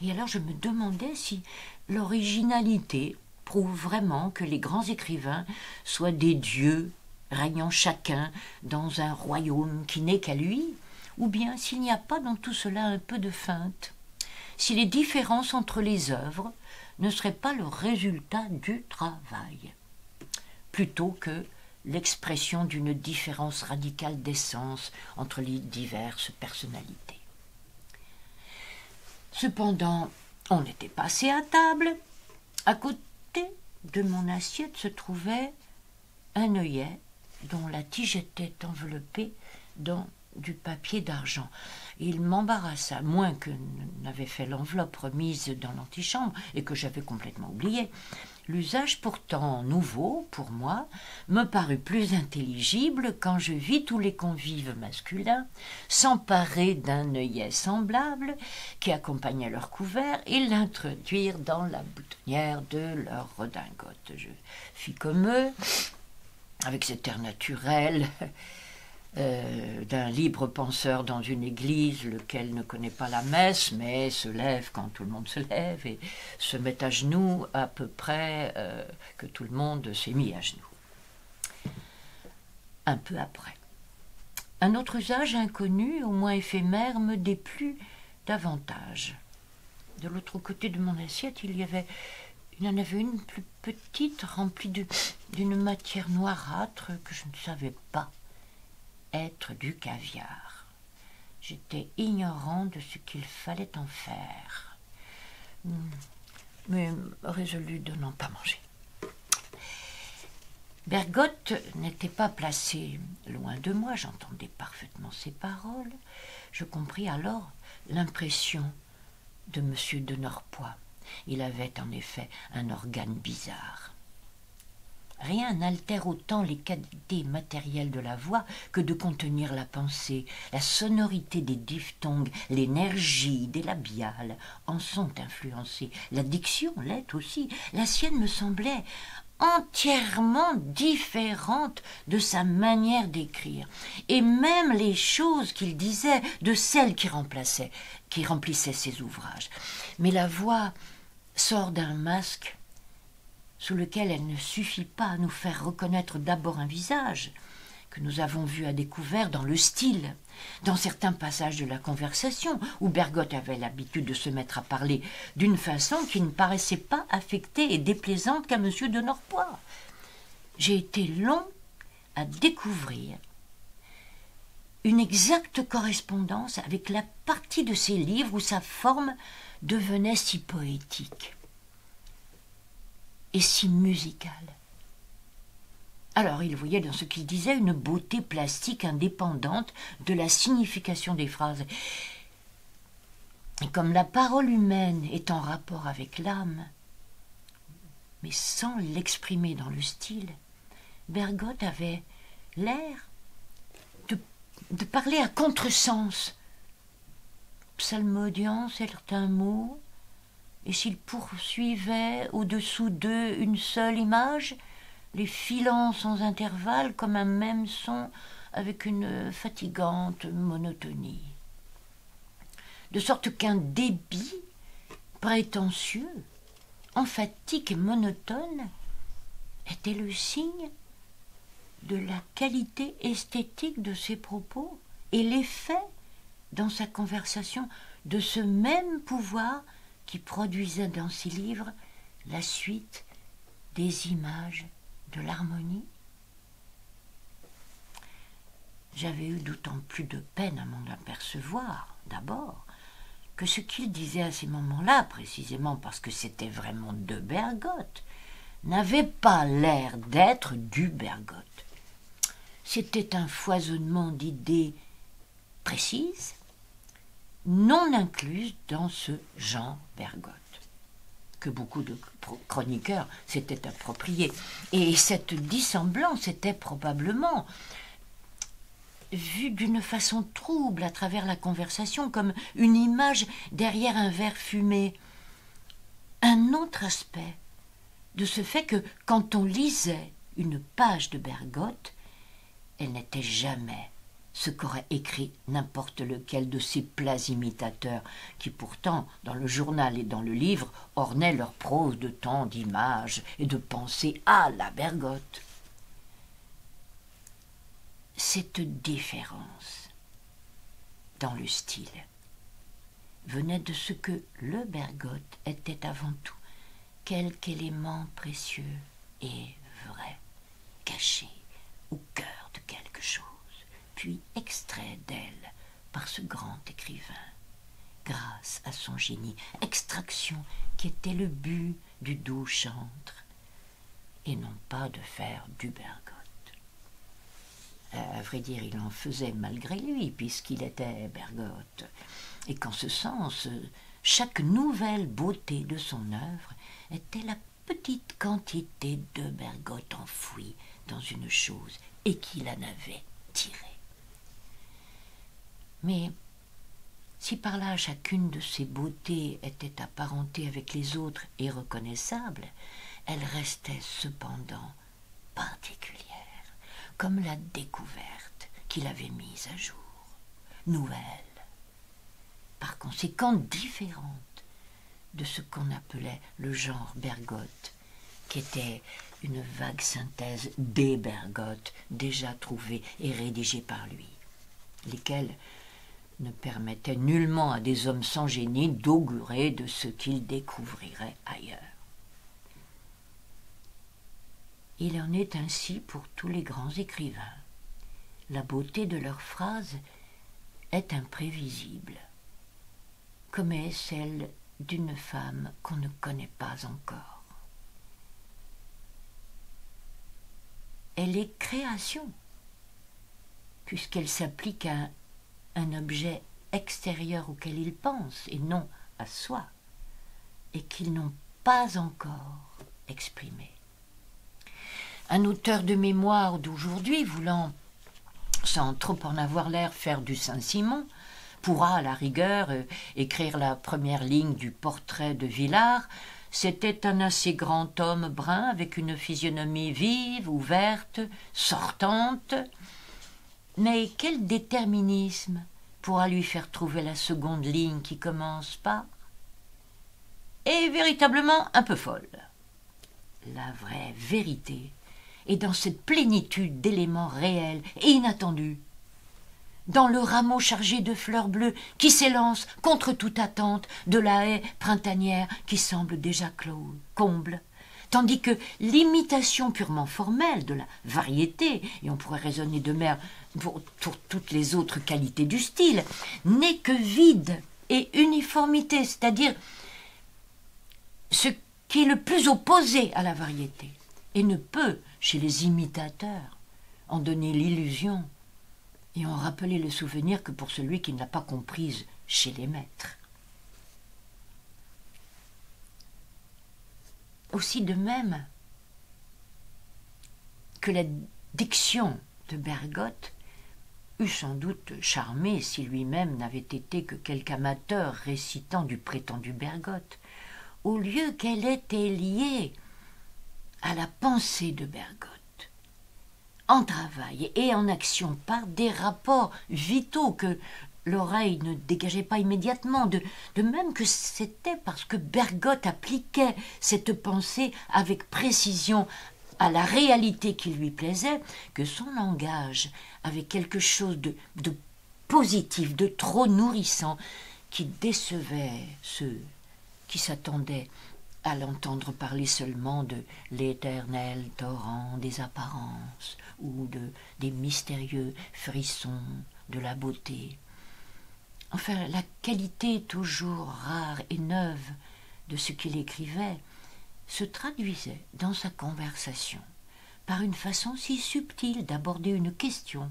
Et alors je me demandais si l'originalité prouve vraiment que les grands écrivains soient des dieux régnant chacun dans un royaume qui n'est qu'à lui, ou bien s'il n'y a pas dans tout cela un peu de feinte, si les différences entre les œuvres ne seraient pas le résultat du travail, plutôt que l'expression d'une différence radicale d'essence entre les diverses personnalités. Cependant, on était passé à table. À côté de mon assiette se trouvait un œillet dont la tige était enveloppée dans du papier d'argent. Il m'embarrassa, moins que n'avait fait l'enveloppe remise dans l'antichambre et que j'avais complètement oublié. L'usage pourtant nouveau pour moi me parut plus intelligible quand je vis tous les convives masculins s'emparer d'un œillet semblable qui accompagnait leur couvert et l'introduire dans la boutonnière de leur redingote. Je fis comme eux, avec cet air naturel euh, d'un libre penseur dans une église, lequel ne connaît pas la messe, mais se lève quand tout le monde se lève et se met à genoux à peu près euh, que tout le monde s'est mis à genoux. Un peu après. Un autre usage inconnu, au moins éphémère, me déplut davantage. De l'autre côté de mon assiette, il y avait il en avait une plus petite, remplie d'une matière noirâtre que je ne savais pas être du caviar. J'étais ignorant de ce qu'il fallait en faire, mais résolu de n'en pas manger. Bergotte n'était pas placé loin de moi, j'entendais parfaitement ses paroles. Je compris alors l'impression de M. de Norpois. Il avait en effet un organe bizarre. Rien n'altère autant les qualités matérielles de la voix que de contenir la pensée. La sonorité des diphtongues, l'énergie des labiales en sont influencées. La diction l'est aussi. La sienne me semblait entièrement différente de sa manière d'écrire, et même les choses qu'il disait de celles qui remplaçaient, qui remplissaient ses ouvrages. Mais la voix sort d'un masque sous lequel elle ne suffit pas à nous faire reconnaître d'abord un visage, que nous avons vu à découvert dans le style, dans certains passages de la conversation, où Bergotte avait l'habitude de se mettre à parler d'une façon qui ne paraissait pas affectée et déplaisante qu'à M. de Norpois. J'ai été long à découvrir une exacte correspondance avec la partie de ses livres où sa forme devenait si poétique si musicale. Alors il voyait dans ce qu'il disait une beauté plastique indépendante de la signification des phrases. Et comme la parole humaine est en rapport avec l'âme, mais sans l'exprimer dans le style, Bergotte avait l'air de, de, parler à contresens, psalmodiant certains mots, et s'il poursuivait au-dessous d'eux une seule image, les filant sans intervalle comme un même son avec une fatigante monotonie. De sorte qu'un débit prétentieux, emphatique et monotone était le signe de la qualité esthétique de ses propos et l'effet dans sa conversation de ce même pouvoir qui produisait dans ses livres la suite des images de l'harmonie J'avais eu d'autant plus de peine à m'en apercevoir, d'abord, que ce qu'il disait à ces moments-là, précisément parce que c'était vraiment de Bergotte, n'avait pas l'air d'être du Bergotte. C'était un foisonnement d'idées précises, non incluses dans ce genre Bergotte que beaucoup de chroniqueurs s'étaient appropriés. Et cette dissemblance était probablement vue d'une façon trouble à travers la conversation, comme une image derrière un verre fumé. Un autre aspect de ce fait que quand on lisait une page de Bergotte, elle n'était jamais ce qu'aurait écrit n'importe lequel de ces plats imitateurs, qui pourtant, dans le journal et dans le livre, ornaient leur prose de tant d'images et de pensées à la bergotte. Cette différence dans le style venait de ce que le bergotte était avant tout quelque élément précieux et vrai, caché au cœur de quelque chose puis extrait d'elle par ce grand écrivain, grâce à son génie, extraction qui était le but du doux chantre, et non pas de faire du bergotte. À vrai dire, il en faisait malgré lui, puisqu'il était bergotte, et qu'en ce sens, chaque nouvelle beauté de son œuvre était la petite quantité de bergotte enfouie dans une chose et qu'il en avait tirée. Mais si par là chacune de ces beautés était apparentée avec les autres et reconnaissable, elle restait cependant particulière, comme la découverte qu'il avait mise à jour, nouvelle, par conséquent différente de ce qu'on appelait le genre bergotte, qui était une vague synthèse des bergottes déjà trouvées et rédigées par lui, lesquelles ne permettait nullement à des hommes sans génie d'augurer de ce qu'ils découvriraient ailleurs. Il en est ainsi pour tous les grands écrivains. La beauté de leurs phrases est imprévisible, comme est celle d'une femme qu'on ne connaît pas encore. Elle est création, puisqu'elle s'applique à un objet extérieur auquel ils pensent et non à soi, et qu'ils n'ont pas encore exprimé. Un auteur de mémoire d'aujourd'hui, voulant, sans trop en avoir l'air, faire du Saint-Simon, pourra, à la rigueur, euh, écrire la première ligne du portrait de Villard. C'était un assez grand homme brun, avec une physionomie vive, ouverte, sortante. Mais quel déterminisme pourra lui faire trouver la seconde ligne qui commence par est véritablement un peu folle. La vraie vérité est dans cette plénitude d'éléments réels et inattendus, dans le rameau chargé de fleurs bleues qui s'élance contre toute attente de la haie printanière qui semble déjà close, comble, tandis que l'imitation purement formelle de la variété, et on pourrait raisonner de même pour, pour toutes les autres qualités du style, n'est que vide et uniformité, c'est-à-dire ce qui est le plus opposé à la variété, et ne peut, chez les imitateurs, en donner l'illusion et en rappeler le souvenir que pour celui qui ne l'a pas comprise chez les maîtres. Aussi de même que la diction de Bergotte eût sans doute charmé si lui-même n'avait été que quelque amateur récitant du prétendu Bergotte, au lieu qu'elle était liée à la pensée de Bergotte, en travail et en action par des rapports vitaux que l'oreille ne dégageait pas immédiatement, de, même que c'était parce que Bergotte appliquait cette pensée avec précision à la réalité qui lui plaisait, que son langage avait quelque chose de, de positif, de trop nourrissant, qui décevait ceux qui s'attendait à l'entendre parler seulement de l'éternel torrent des apparences ou de des mystérieux frissons de la beauté. Enfin, la qualité toujours rare et neuve de ce qu'il écrivait se traduisait dans sa conversation par une façon si subtile d'aborder une question,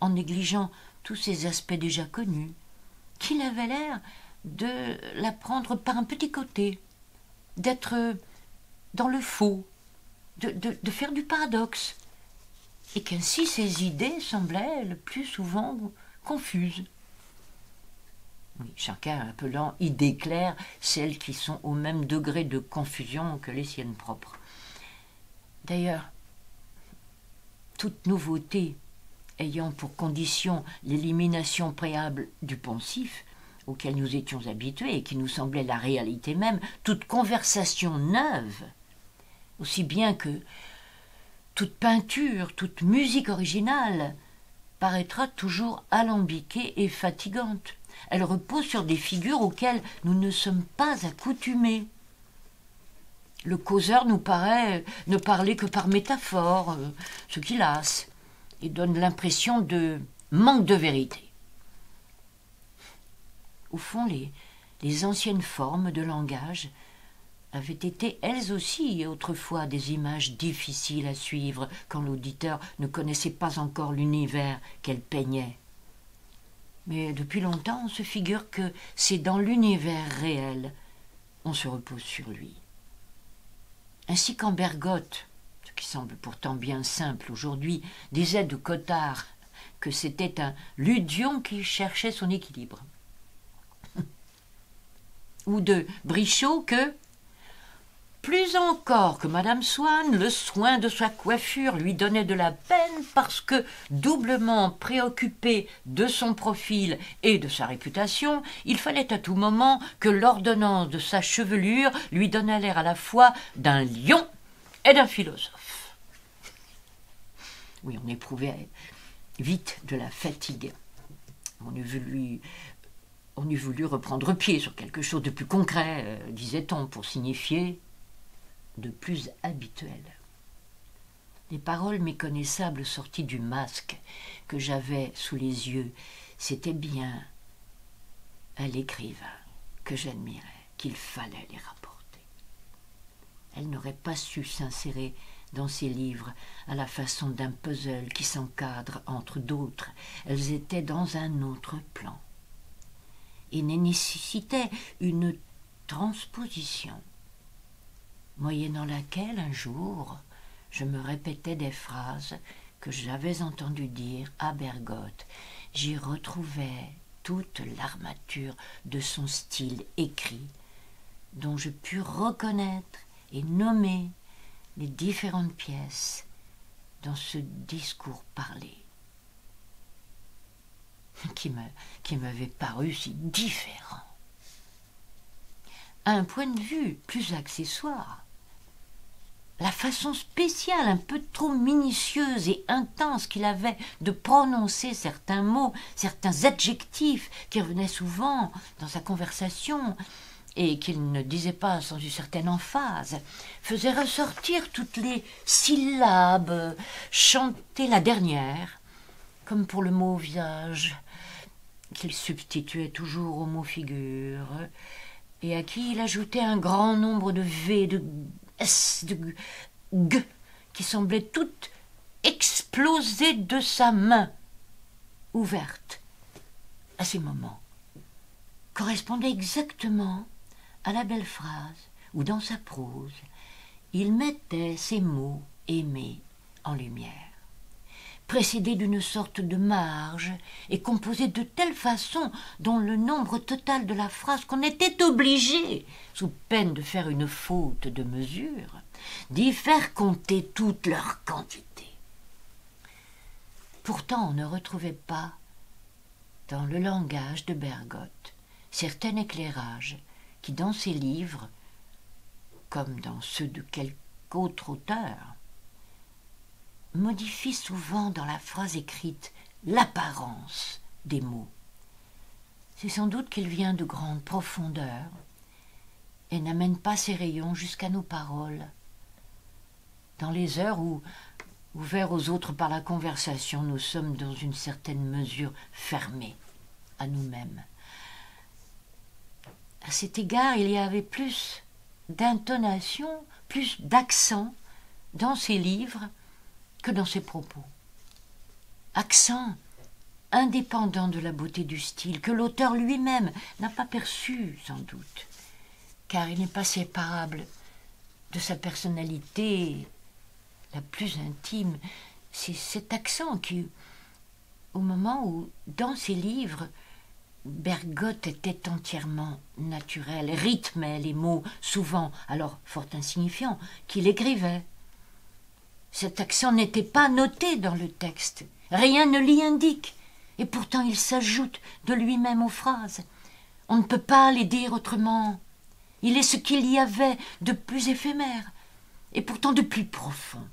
en négligeant tous ces aspects déjà connus, qu'il avait l'air de la prendre par un petit côté, d'être dans le faux, de, de, faire du paradoxe, et qu'ainsi ses idées semblaient le plus souvent confuses. Oui, chacun appelant idées claires celles qui sont au même degré de confusion que les siennes propres. D'ailleurs, toute nouveauté ayant pour condition l'élimination préalable du poncif auquel nous étions habitués et qui nous semblait la réalité même, toute conversation neuve, aussi bien que toute peinture, toute musique originale, paraîtra toujours alambiquée et fatigante. Elle repose sur des figures auxquelles nous ne sommes pas accoutumés. Le causeur nous paraît ne parler que par métaphore, euh, ce qui lasse, et donne l'impression de manque de vérité. Au fond, les, les anciennes formes de langage avaient été elles aussi autrefois des images difficiles à suivre quand l'auditeur ne connaissait pas encore l'univers qu'elles peignaient. Mais depuis longtemps on se figure que c'est dans l'univers réel on se repose sur lui. Ainsi qu'en Bergotte, ce qui semble pourtant bien simple aujourd'hui, disait de Cottard que c'était un ludion qui cherchait son équilibre ou de Brichot que plus encore que Madame Swann, le soin de sa coiffure lui donnait de la peine parce que, doublement préoccupé de son profil et de sa réputation, il fallait à tout moment que l'ordonnance de sa chevelure lui donnât l'air à la fois d'un lion et d'un philosophe. Oui, on éprouvait vite de la fatigue. On eût voulu on eût voulu reprendre pied sur quelque chose de plus concret, euh, disait-on, pour signifier de plus habituel. Les paroles méconnaissables sorties du masque que j'avais sous les yeux, c'était bien à l'écrivain que j'admirais qu'il fallait les rapporter. Elle n'aurait pas su s'insérer dans ses livres à la façon d'un puzzle qui s'encadre entre d'autres. Elles étaient dans un autre plan et nécessitait une transposition, moyennant laquelle un jour je me répétais des phrases que j'avais entendu dire à Bergotte. J'y retrouvais toute l'armature de son style écrit, dont je pus reconnaître et nommer les différentes pièces dans ce discours parlé, qui m'avait paru si différent. Un point de vue plus accessoire, la façon spéciale, un peu trop minutieuse et intense qu'il avait de prononcer certains mots, certains adjectifs qui revenaient souvent dans sa conversation et qu'il ne disait pas sans une certaine emphase, faisait ressortir toutes les syllabes, chanter la dernière, comme pour le mot visage, qu'il substituait toujours au mot figure, et à qui il ajoutait un grand nombre de V, de De G, qui semblaient toutes exploser de sa main ouverte à ces moments, correspondaient exactement à la belle phrase où dans sa prose il mettait ces mots aimés en lumière précédés d'une sorte de marge et composés de telle façon dont le nombre total de la phrase qu'on était obligé, sous peine de faire une faute de mesure, d'y faire compter toute leur quantité. Pourtant on ne retrouvait pas dans le langage de Bergotte certain éclairage qui, dans ses livres, comme dans ceux de quelque autre auteur, modifie souvent dans la phrase écrite l'apparence des mots. C'est sans doute qu'il vient de grande profondeur et n'amène pas ses rayons jusqu'à nos paroles. Dans les heures où, ouverts aux autres par la conversation, nous sommes dans une certaine mesure fermés à nous-mêmes. À cet égard, il y avait plus d'intonation, plus d'accent dans ses livres que dans ses propos. Accent indépendant de la beauté du style, que l'auteur lui-même n'a pas perçu sans doute, car il n'est pas séparable de sa personnalité la plus intime. C'est cet accent qui, au moment où, dans ses livres, Bergotte était entièrement naturel, rythmait les mots, souvent alors fort insignifiants, qu'il écrivait. Cet accent n'était pas noté dans le texte, rien ne l'y indique, et pourtant il s'ajoute de lui-même aux phrases. On ne peut pas les dire autrement. Il est ce qu'il y avait de plus éphémère, et pourtant de plus profond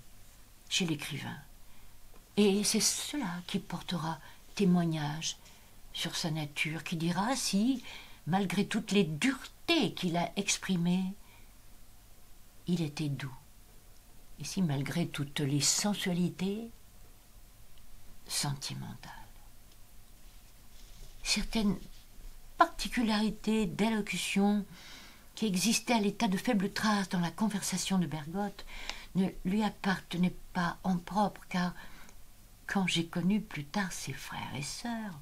chez l'écrivain. Et c'est cela qui portera témoignage sur sa nature, qui dira si, malgré toutes les duretés qu'il a exprimées, il était doux, et si malgré toutes les sensualités, sentimentales. Certaines particularités d'élocution qui existaient à l'état de faibles traces dans la conversation de Bergotte ne lui appartenaient pas en propre, car quand j'ai connu plus tard ses frères et sœurs,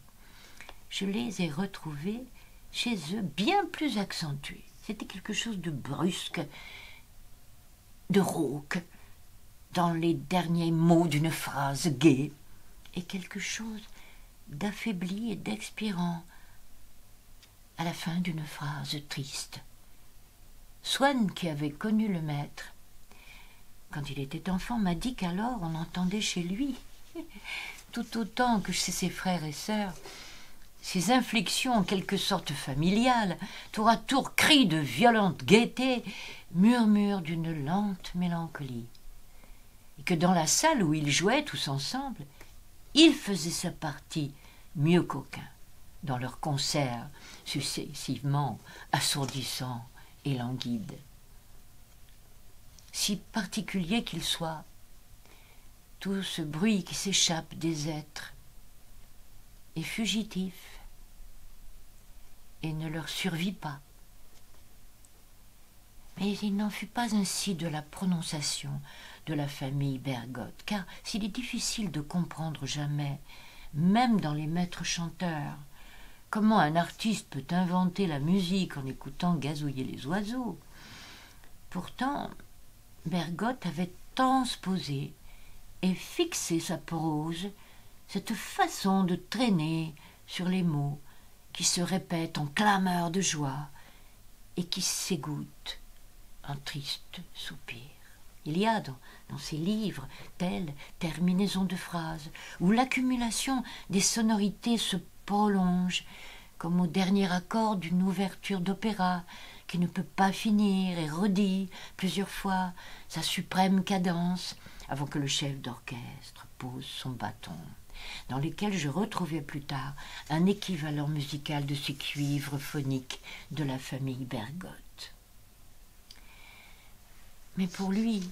je les ai retrouvés chez eux bien plus accentués. C'était quelque chose de brusque, de rauque, dans les derniers mots d'une phrase gaie, et quelque chose d'affaibli et d'expirant à la fin d'une phrase triste. Swann, qui avait connu le maître, quand il était enfant, m'a dit qu'alors on entendait chez lui, tout autant que chez ses frères et sœurs, ces inflexions en quelque sorte familiales, tour à tour cris de violente gaieté, murmures d'une lente mélancolie, que dans la salle où ils jouaient tous ensemble, il faisait sa partie mieux qu'aucun, dans leurs concerts successivement assourdissants et languides. Si particulier qu'il soit, tout ce bruit qui s'échappe des êtres est fugitif et ne leur survit pas. Mais il n'en fut pas ainsi de la prononciation la famille Bergotte, car s'il est difficile de comprendre jamais, même dans les maîtres chanteurs, comment un artiste peut inventer la musique en écoutant gazouiller les oiseaux, pourtant Bergotte avait transposer et fixer sa prose, cette façon de traîner sur les mots qui se répètent en clameur de joie et qui s'égouttent un triste soupir. Il y a dans, dans ces livres telles terminaisons de phrases où l'accumulation des sonorités se prolonge comme au dernier accord d'une ouverture d'opéra qui ne peut pas finir et redit plusieurs fois sa suprême cadence avant que le chef d'orchestre pose son bâton, dans lesquels je retrouvais plus tard un équivalent musical de ces cuivres phoniques de la famille Bergotte. Mais pour lui,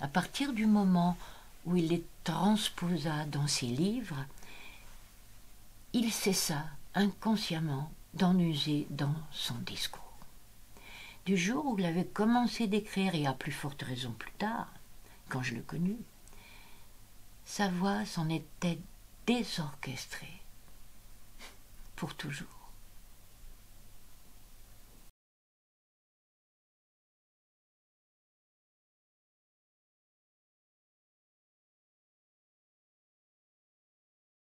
à partir du moment où il les transposa dans ses livres, il cessa inconsciemment d'en user dans son discours. Du jour où il avait commencé d'écrire, et à plus forte raison plus tard, quand je le connus, sa voix s'en était désorchestrée pour toujours.